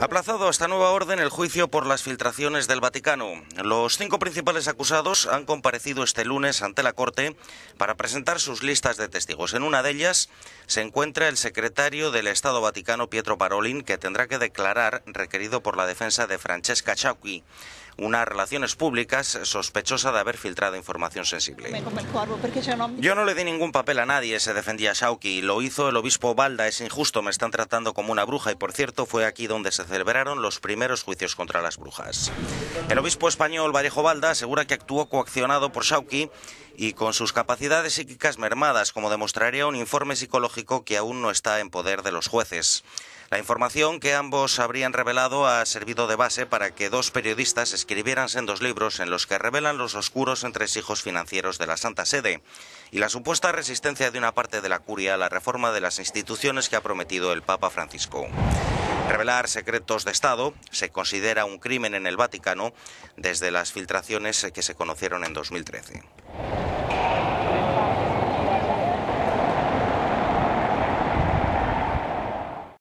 Aplazado hasta nueva orden el juicio por las filtraciones del Vaticano. Los cinco principales acusados han comparecido este lunes ante la Corte para presentar sus listas de testigos. En una de ellas se encuentra el secretario del Estado Vaticano, Pietro Parolin, que tendrá que declarar, requerido por la defensa de Francesca Chauqui unas relaciones públicas sospechosa de haber filtrado información sensible. Yo no le di ningún papel a nadie, se defendía Shauki. Lo hizo el obispo Balda, es injusto, me están tratando como una bruja y por cierto fue aquí donde se celebraron los primeros juicios contra las brujas. El obispo español Vallejo Balda asegura que actuó coaccionado por Shauki y con sus capacidades psíquicas mermadas, como demostraría un informe psicológico que aún no está en poder de los jueces. La información que ambos habrían revelado ha servido de base para que dos periodistas escribieran dos libros en los que revelan los oscuros entresijos financieros de la Santa Sede y la supuesta resistencia de una parte de la curia a la reforma de las instituciones que ha prometido el Papa Francisco. Revelar secretos de Estado se considera un crimen en el Vaticano desde las filtraciones que se conocieron en 2013.